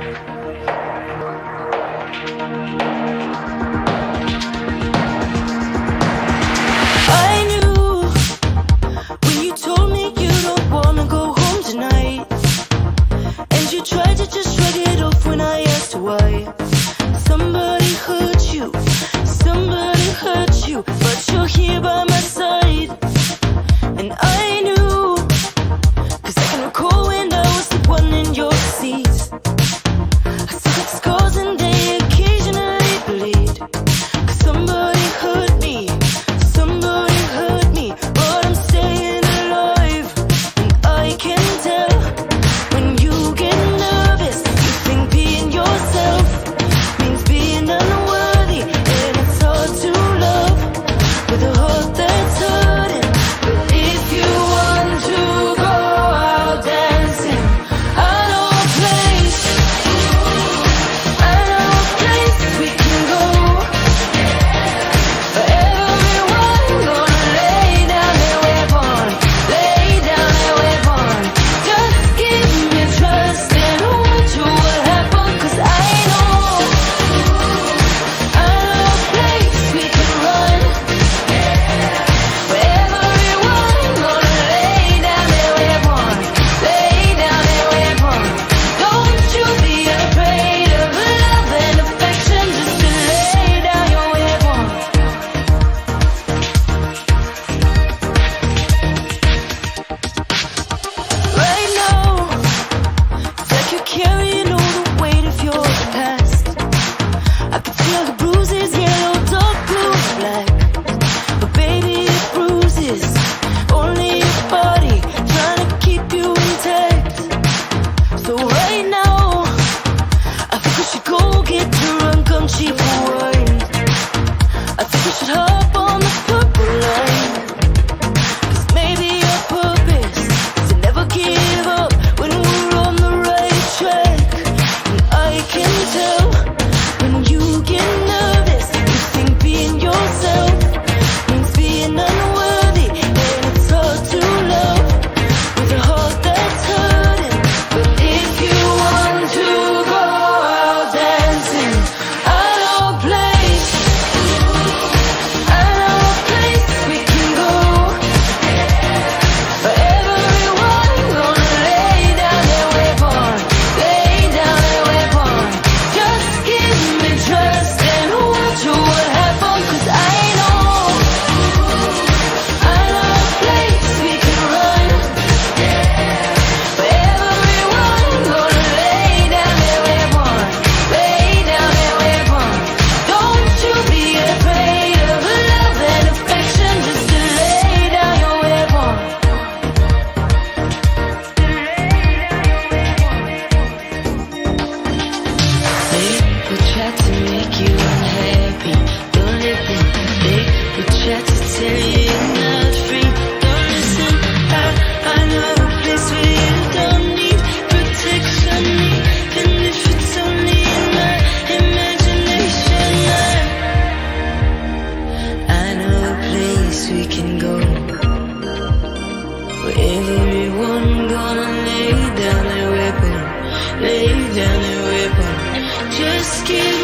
I just give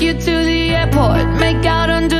take you to the airport, make out under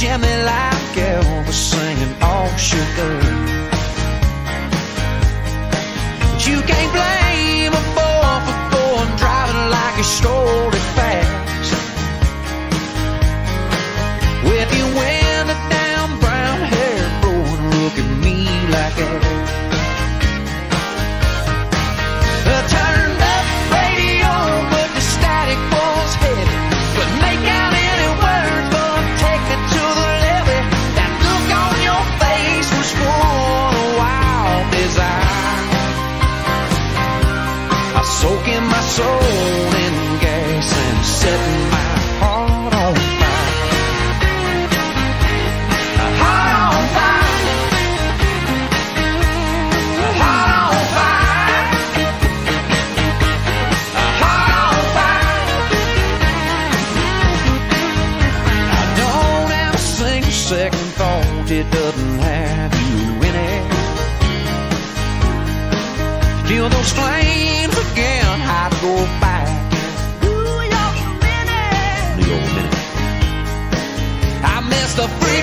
Paradise City and look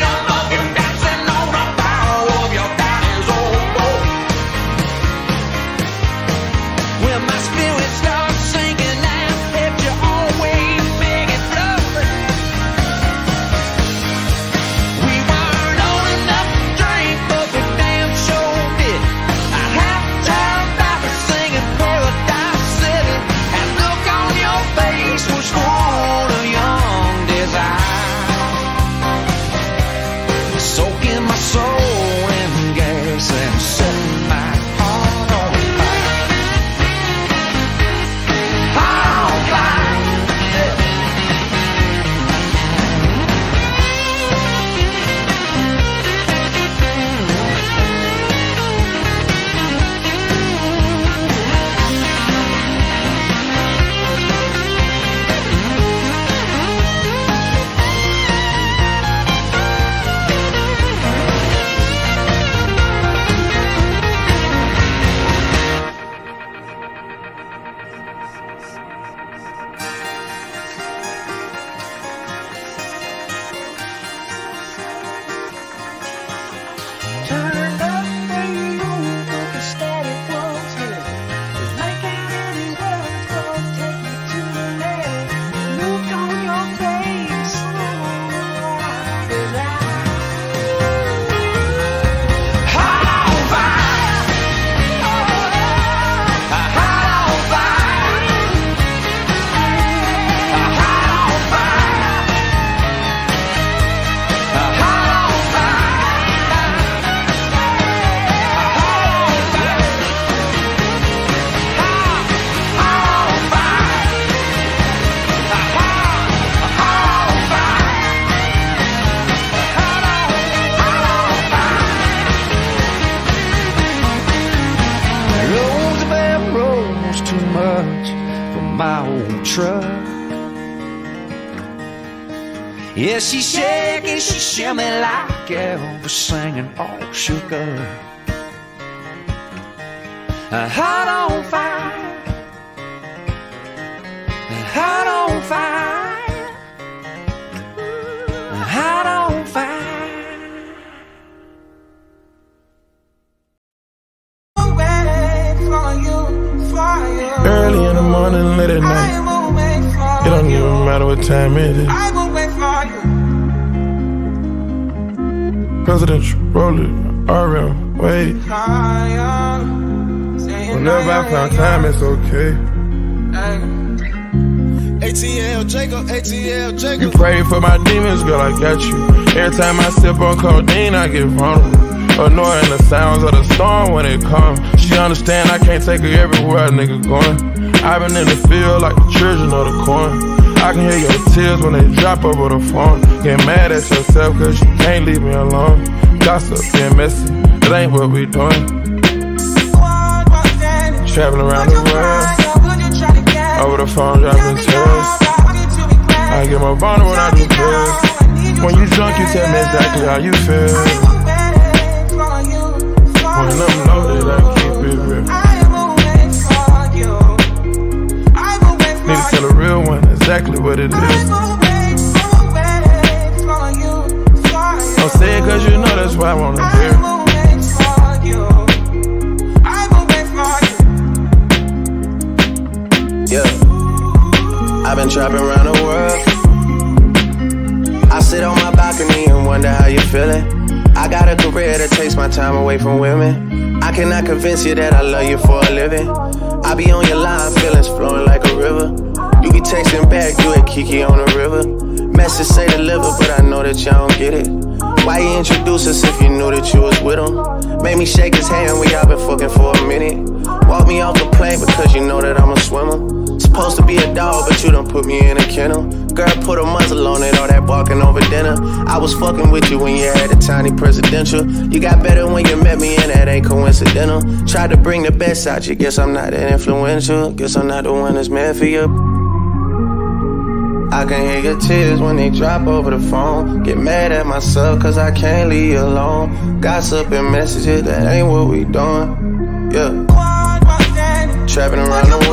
truck. Yeah, she's shaking, she's shimmy like Elvis singing all shook up. Hot on fire, hot matter what time it is. Presidential, roll it, RM, wait. Whenever I find time, it's okay. ATL Jacob, ATL Jacob. You pray for my demons, girl, I got you. Every time I sip on codeine, I get vulnerable. Annoying the sounds of the storm when it comes. She understand I can't take her everywhere nigga going. I've been in the field like the children of the corn. I can hear your tears when they drop over the phone. Get mad at yourself cause you can't leave me alone. Gossip, being messy, that ain't what we doing. Traveling around the world, over the phone dropping tears. I get more vulnerable when I do pills. When you drunk, you tell me exactly how you feel. When I'm loaded, I exactly what it is. Don't say it cause you know that's why I wanna hear. Yeah. I've been trapping around the world. I sit on my balcony and wonder how you feeling. I got a career that takes my time away from women. I cannot convince you that I love you for a living. I be on your line, feelings flowing like a river. You be texting back, you at Kiki on the river. Message say deliver, but I know that y'all don't get it. Why you introduce us if you knew that you was with him? Made me shake his hand, we all been fucking for a minute. Walk me off the plane because you know that I'm a swimmer. Supposed to be a dog, but you done put me in a kennel. Girl, put a muzzle on it, all that barking over dinner. I was fucking with you when you had a tiny presidential. You got better when you met me, and that ain't coincidental. Tried to bring the best out you, guess I'm not that influential. Guess I'm not the one that's meant for you. I can hear your tears when they drop over the phone. Get mad at myself cause I can't leave you alone. Gossip and messages, that ain't what we doing. Yeah. Trapping around the world.